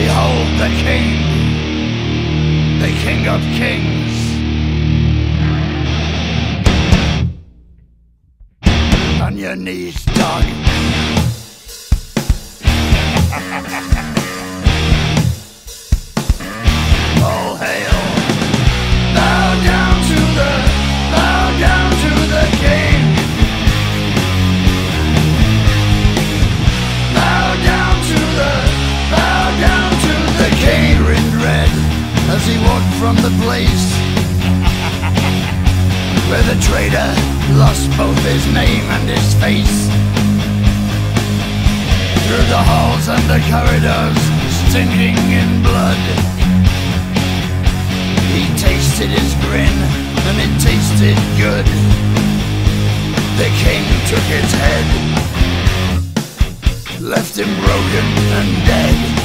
Behold the king, the king of kings. On your knees, dog. The place where the traitor lost both his name and his face. Through the halls and the corridors, stinking in blood. He tasted his grin, and it tasted good. The king took his head, left him broken and dead.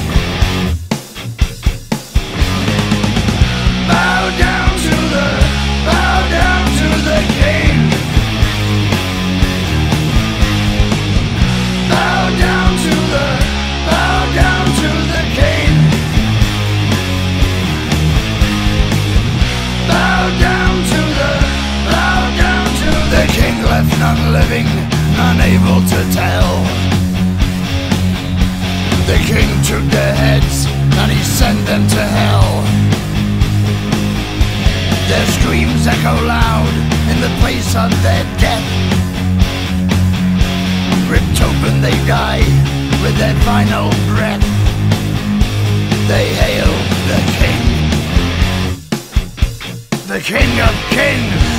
Unable to tell. The king took their heads and he sent them to hell. Their screams echo loud in the place of their death. Ripped open they die with their final breath. They hail the king the King of Kings.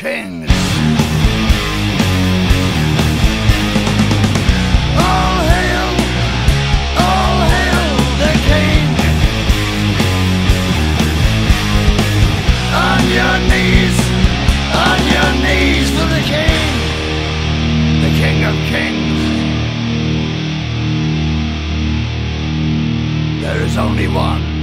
kings. All hail, all hail the king. On your knees, on your knees the king, the king of kings. There is only one.